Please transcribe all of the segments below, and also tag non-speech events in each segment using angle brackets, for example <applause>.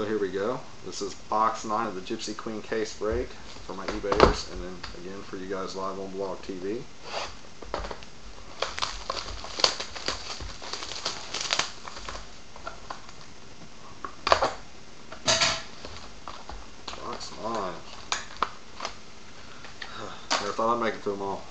So here we go. This is box 9 of the Gypsy Queen case break for my eBayers and then again for you guys live on Blog TV. Box 9. <sighs> Never thought I'd make it through them all.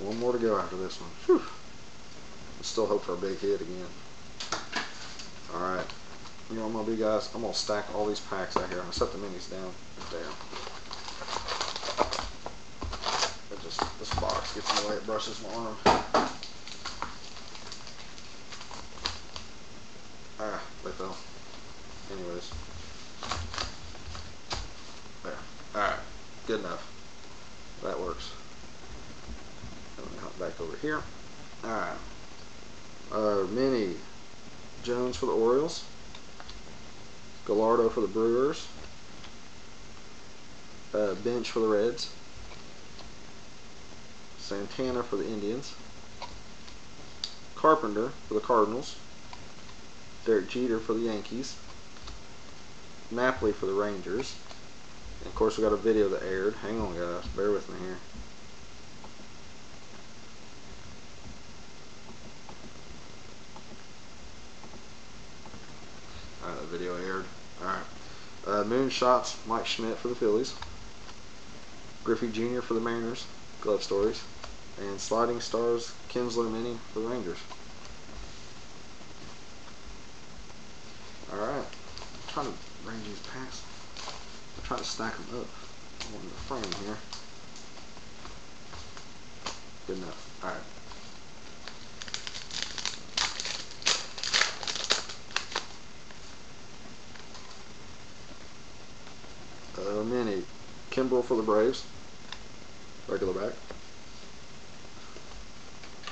One more to go after this one. Whew. Still hope for a big hit again. You know I'm to do, guys? I'm to stack all these packs out here. I'm to set the minis down. Down. It just, this box gets in the way. It brushes my arm. Ah, they fell. Anyways. There. Alright. Good enough. That works. Let me hop back over here. Alright. Uh, Mini Jones for the Orioles. Gallardo for the Brewers. Uh, Bench for the Reds. Santana for the Indians. Carpenter for the Cardinals. Derek Jeter for the Yankees. Napoli for the Rangers. And of course we got a video that aired. Hang on guys, bear with me here. Alright, the video aired. Alright. Uh, Moonshots, Mike Schmidt for the Phillies. Griffey Jr. for the Mariners. Glove Stories. And Sliding Stars, Kinsler Mini for the Rangers. Alright. trying to arrange these packs. I'm trying to stack them up on the frame here. Good enough. Alright. Uh, mini. Kimbrel for the Braves. Regular back.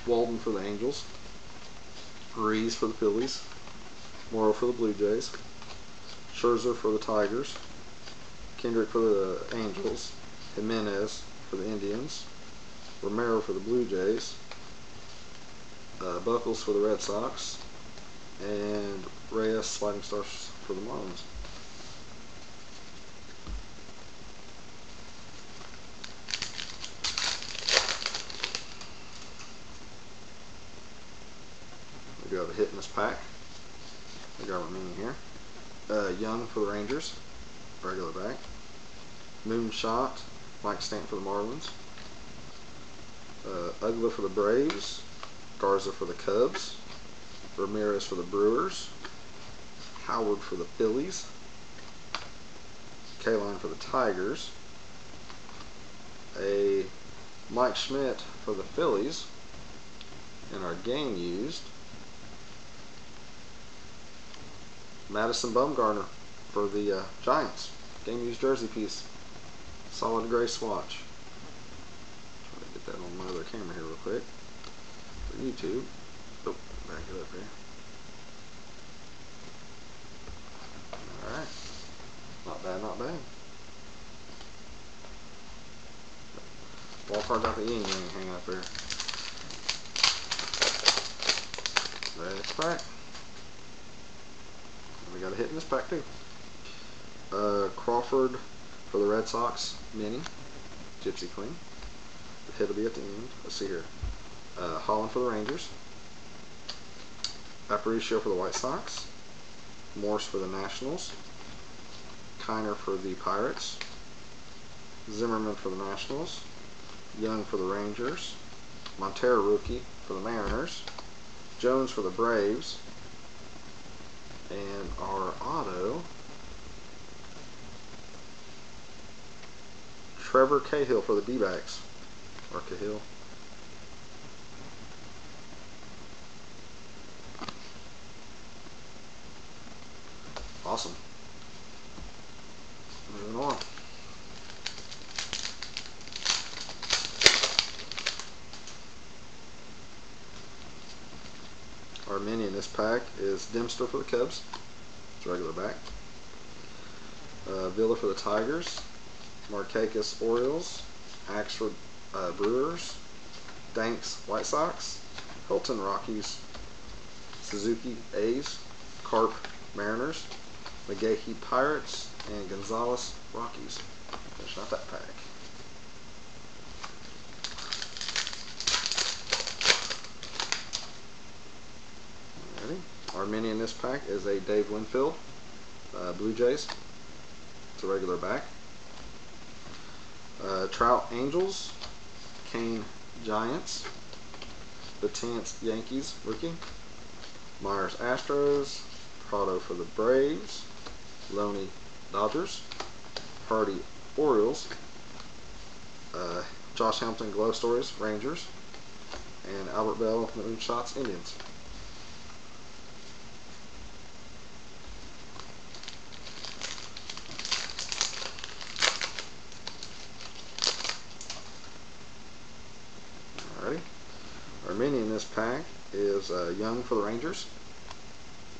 Walden for the Angels. Reese for the Phillies. Morrow for the Blue Jays. Scherzer for the Tigers. Kendrick for the Angels. Jimenez for the Indians. Romero for the Blue Jays. Uh, Buckles for the Red Sox. And Reyes Sliding Stars for the Marlins. Do have a hit in this pack. I got in here. Uh, Young for the Rangers, regular back. Moonshot, Mike Stanton for the Marlins. Uh, Uggla for the Braves. Garza for the Cubs. Ramirez for the Brewers. Howard for the Phillies. Kaline for the Tigers. A Mike Schmidt for the Phillies. And our game used Madison Bumgarner for the uh, Giants. Game used jersey piece. Solid gray swatch. Try to get that on my other camera here real quick. For YouTube. Oh, back it up here. Alright. Not bad, not bad. Card got the yin yang hanging up. That's pack. Got a hit in this pack too. Uh, Crawford for the Red Sox, mini, Gypsy Queen. The hit will be at the end. Let's see here. Uh, Holland for the Rangers. Aparicio for the White Sox. Morse for the Nationals. Kiner for the Pirates. Zimmerman for the Nationals. Young for the Rangers. Montero rookie for the Mariners. Jones for the Braves. And our auto, Trevor Cahill for the D-backs. Or Cahill. Awesome. Moving on. Our mini in this pack is Dempster for the Cubs. It's regular back. Uh, Villa for the Tigers. Markakis Orioles. Axford uh, Brewers. Danks White Sox. Helton Rockies. Suzuki A's. Carp Mariners. McGahee Pirates, and Gonzalez Rockies. Finish out that pack. Our mini in this pack is a Dave Winfield, uh, Blue Jays. It's a regular back. Uh, Trout Angels, Cain Giants, Betances Yankees rookie, Myers Astros, Prado for the Braves, Loney Dodgers, Hardy Orioles, uh, Josh Hamilton Glove Stories Rangers, and Albert Belle Moonshots Indians. Alrighty. Our mini in this pack is uh, Young for the Rangers.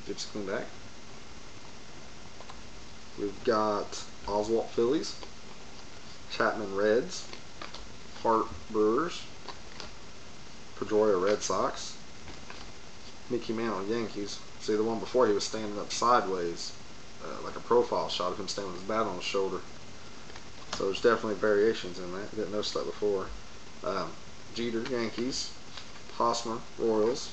Gypsy back. We've got Oswalt Phillies, Chapman Reds, Hart Brewers, Pedroia Red Sox, Mickey Mantle Yankees. See, the one before he was standing up sideways, uh, like a profile shot of him standing with his bat on his shoulder. So there's definitely variations in that. Didn't notice that before. Um, Jeter Yankees, Hosmer Royals,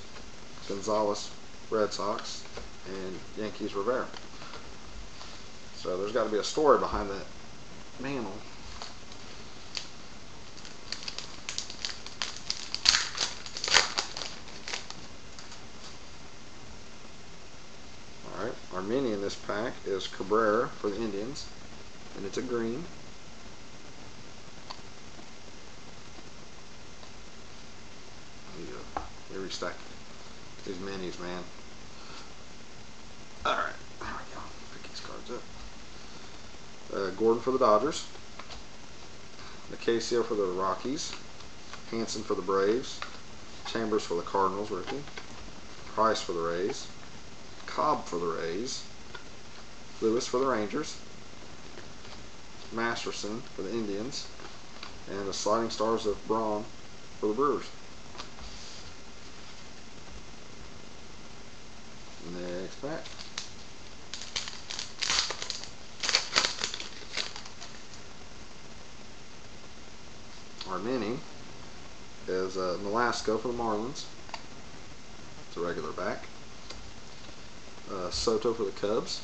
Gonzalez Red Sox, and Yankees Rivera. So there's got to be a story behind that mantle. Alright, our mini in this pack is Cabrera for the Indians, and it's a green. We stack these minis, man. Alright, there we go. Pick these cards up. Uh, Gordon for the Dodgers. Nicasio for the Rockies. Hanson for the Braves. Chambers for the Cardinals, rookie. Price for the Rays. Cobb for the Rays. Lewis for the Rangers. Masterson for the Indians. And the Sliding Stars of Braun for the Brewers. Pack. Our mini is uh, Nolasco for the Marlins. It's a regular back. Uh, Soto for the Cubs.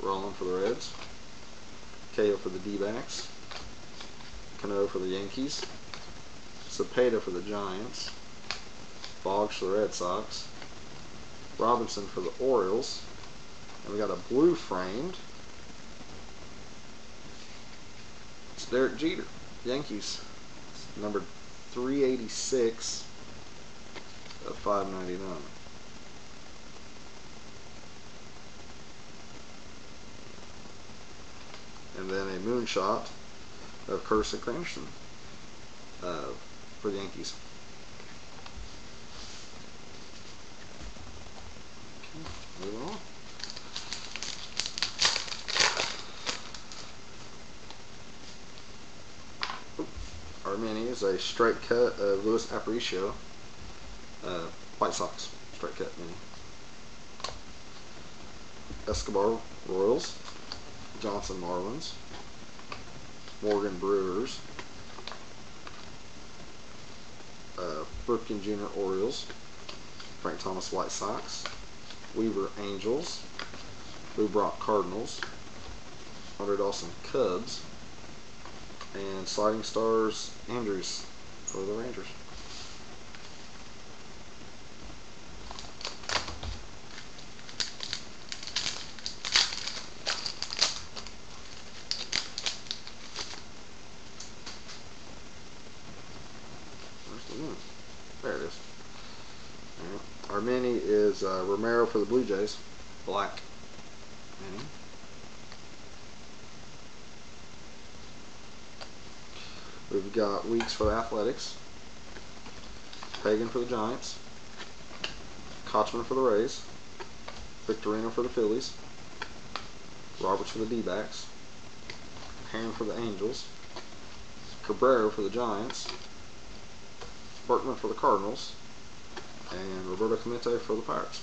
Rolen for the Reds. Cahill for the D-backs. Cano for the Yankees. Cepeda for the Giants. Boggs for the Red Sox. Robinson for the Orioles. And we got a blue framed. It's Derek Jeter, Yankees. It's numbered 386 of 599. And then a moonshot of Curtis Granderson uh, for the Yankees. Move. Our mini is a straight cut of Luis Aparicio, uh, White Sox, straight cut mini. Escobar Royals, Johnson Marlins, Morgan Brewers, uh, Jr. Orioles, Frank Thomas White Sox, Weaver Angels, Lou Brock Cardinals, Andre Dawson Cubs, and Sliding Stars Andrews for the Rangers. Where's the one? There it is. Alright. Our mini is uh, Romero for the Blue Jays. Black mini. We've got Weeks for the Athletics. Pagan for the Giants. Kotchman for the Rays. Victorino for the Phillies. Roberts for the D-backs. Hand for the Angels. Cabrera for the Giants. Berkman for the Cardinals. And Roberto Clemente for the Pirates.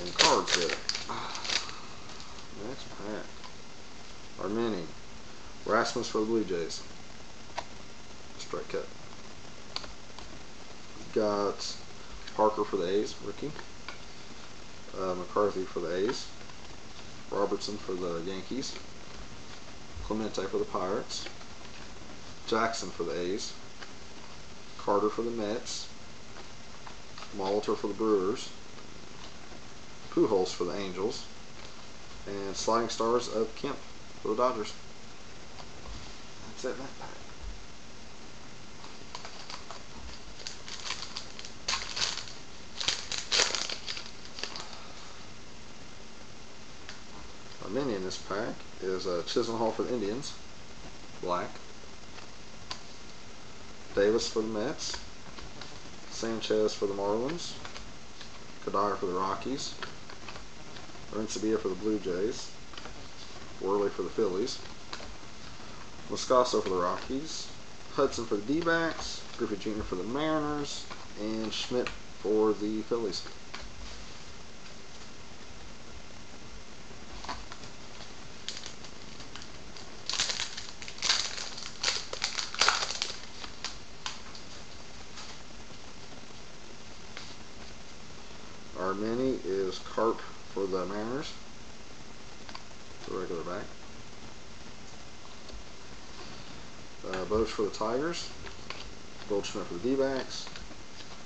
And cards hit. Next pack. Our mini. Rasmus for the Blue Jays. Strike cut. Got Parker for the A's, rookie. Uh, McCarthy for the A's. Robertson for the Yankees. Clemente for the Pirates. Jackson for the A's. Carter for the Mets. Molitor for the Brewers. Pujols for the Angels. And Sliding Stars of Kemp for the Dodgers. That's it, that pack. Our mini in this pack is uh, Chisenhall for the Indians, black. Davis for the Mets. Sanchez for the Marlins. Kadire for the Rockies. Arencibia for the Blue Jays. Worley for the Phillies. Moscoso for the Rockies. Hudson for the D-backs. Griffey Jr. for the Mariners. And Schmidt for the Phillies. Our mini is Carp for the Mariners. The regular back. Uh, Boesch for the Tigers. Goldschmidt for the D-backs.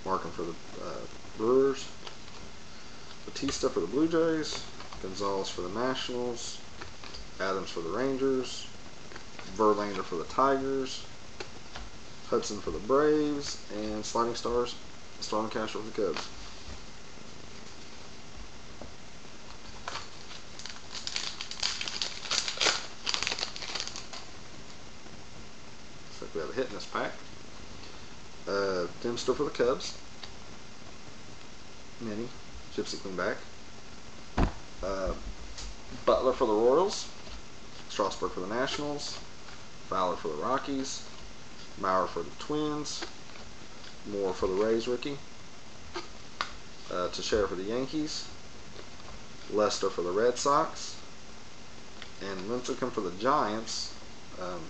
Marcum for the uh, Brewers. Bautista for the Blue Jays. Gonzalez for the Nationals. Adams for the Rangers. Verlander for the Tigers. Hudson for the Braves. And Sliding Stars, Starlin Castro for the Cubs. Looks like we have a hit in this pack. Uh, Dempster for the Cubs. Mini. Gypsy Queen back. Uh, Butler for the Royals. Strasburg for the Nationals. Fowler for the Rockies. Mauer for the Twins. Moore for the Rays rookie. Uh, Teixeira for the Yankees. Lester for the Red Sox. And Lincecum for the Giants. Um,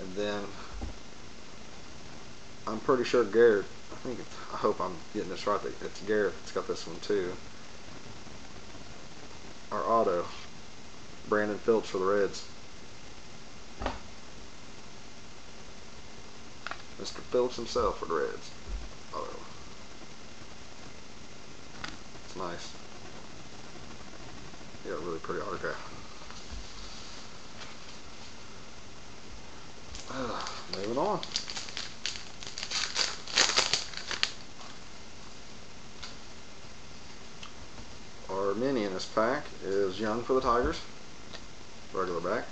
and then I'm pretty sure Garrett. I think it's, I hope I'm getting this right. It's Garrett that's got this one too. Our auto, Brandon Phillips for the Reds. Mr. Phillips himself for the Reds. Auto. It's nice. Yeah, really pretty autograph. Uh, <sighs> moving on. Mini in this pack is Young for the Tigers, regular back.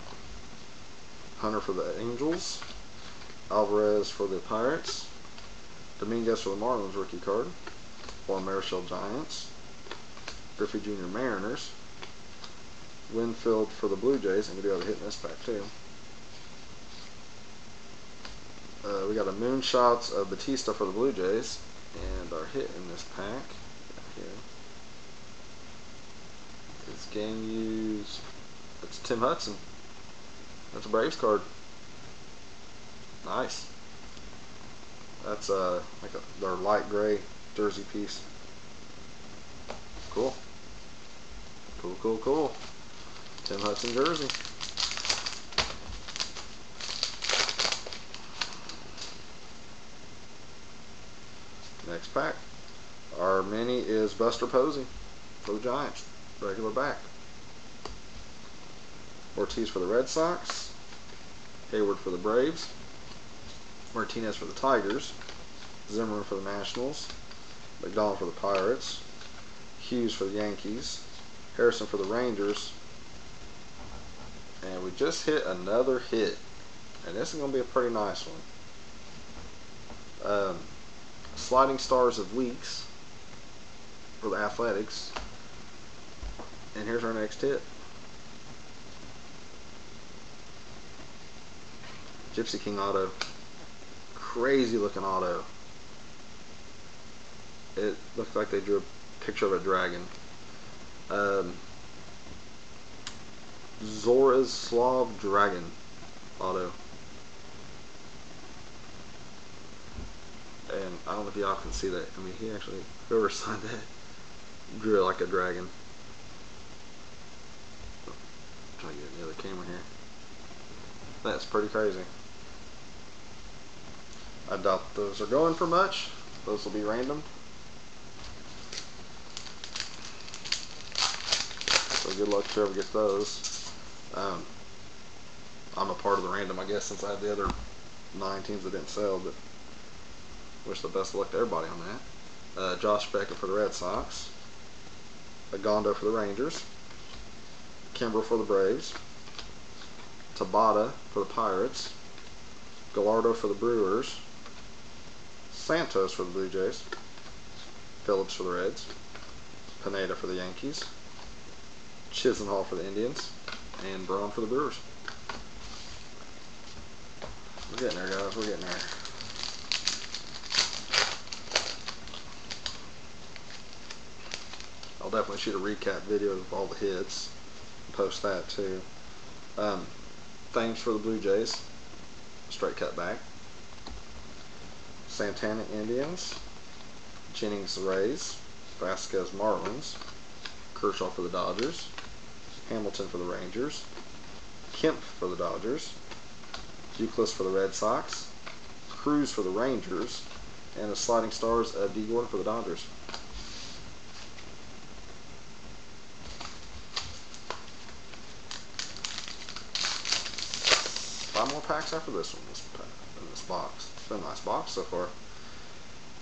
Hunter for the Angels. Alvarez for the Pirates. Dominguez for the Marlins rookie card. Juan Marichal Giants. Griffey Jr. Mariners. Winfield for the Blue Jays, and we'll be able to hit in this pack too. Uh, we got a Moonshots of Bautista for the Blue Jays, and our hit in this pack here game use. That's Tim Hudson. That's a Braves card. Nice. That's uh like a their light gray jersey piece. Cool. Cool, cool, cool. Tim Hudson jersey. Next pack. Our mini is Buster Posey the Giants. Regular back. Ortiz for the Red Sox. Hayward for the Braves. Martinez for the Tigers. Zimmerman for the Nationals. McDonald for the Pirates. Hughes for the Yankees. Harrison for the Rangers. And we just hit another hit. And this is going to be a pretty nice one. Um, Sliding Stars of Weeks for the Athletics. And here's our next hit. Gypsy King auto. Crazy looking auto. It looks like they drew a picture of a dragon. Um, Slav Dragon auto. And I don't know if y'all can see that. I mean, he actually, whoever signed that, drew like a dragon. Try to get the other camera here. That's pretty crazy. I doubt those are going for much. Those will be random. So good luck to whoever gets those. Um, I'm a part of the random, I guess, since I had the other nine teams that didn't sell, but wish the best of luck to everybody on that. Uh, Josh Beckett for the Red Sox. Ogando for the Rangers. Kimbrel for the Braves. Tabata for the Pirates. Gallardo for the Brewers. Santos for the Blue Jays. Phillips for the Reds. Pineda for the Yankees. Chisenhall for the Indians. And Braun for the Brewers. We're getting there, guys. We're getting there. I'll definitely shoot a recap video of all the hits. And post that too. Um, thanks for the Blue Jays. Straight cut back. Santana Indians. Jennings Rays. Vazquez Marlins. Kershaw for the Dodgers. Hamilton for the Rangers. Kemp for the Dodgers. Youkilis for the Red Sox. Cruz for the Rangers. And the sliding stars of D. Gordon for the Dodgers. Packs after this one this in this box. It's been a nice box so far.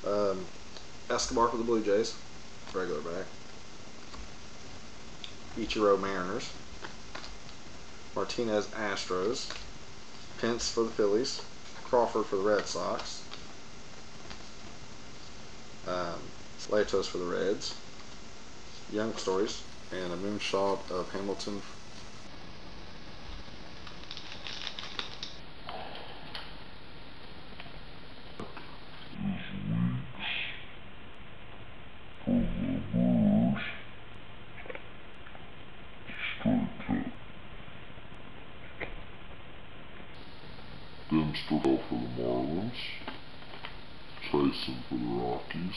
Um, Escobar for the Blue Jays. Regular back. Ichiro Mariners. Martinez Astros. Pence for the Phillies. Crawford for the Red Sox. Um, Latos for the Reds. Young Stories. And a moonshot of Hamilton Dempster for the Marlins. Tyson for the Rockies.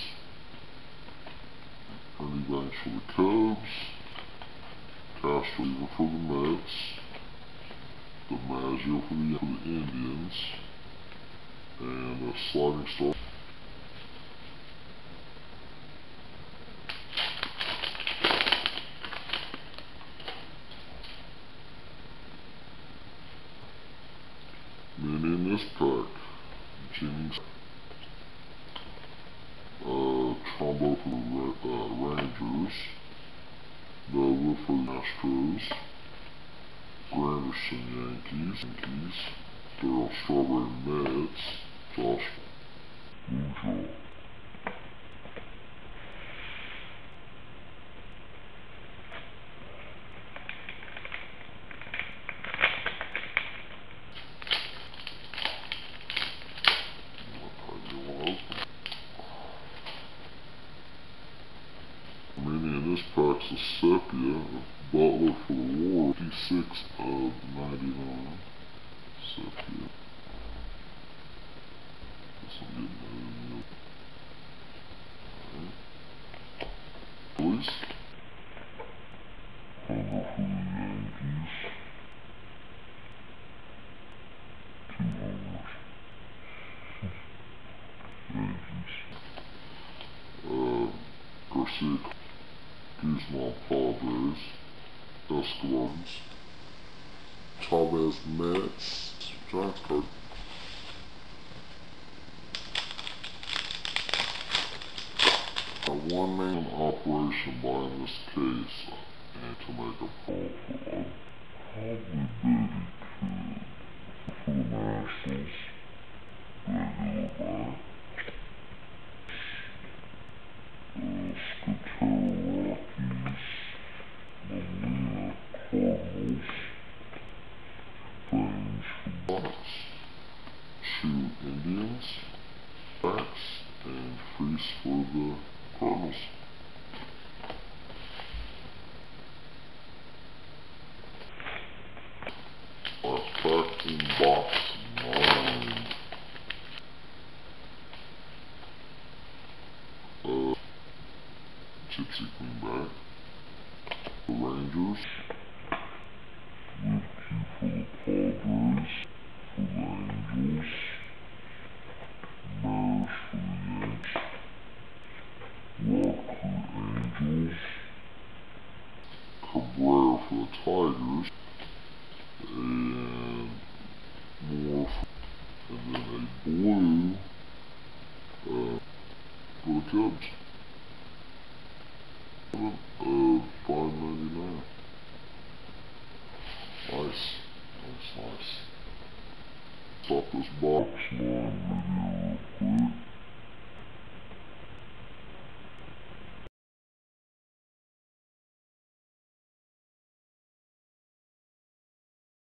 Ernie Banks for the Cubs. Castro for the Mets. DiMaggio for the, for the Indians. And a sliding star. Many in this pack. Jennings. Uh, Trumbo for the uh, Rangers. Nova for the Astros. Granderson Yankees. Yankees. Darryl Strawberry Mets. Josh Lujo. Many in this pack's a sepia. Butler for the War, 56 of 99. Sepia. Guess I'm getting that in there. Alright. Boys. Hunter for the Yankees. Two homers. Yankees. Uh, Garcia Guzman Padres, Escalons, Chavez Mets, card. A one man operation by in this case, and to make a profit, probably could for the Nationals, regular. for the tigers and uh, more for, and then a blue uh, for cubs.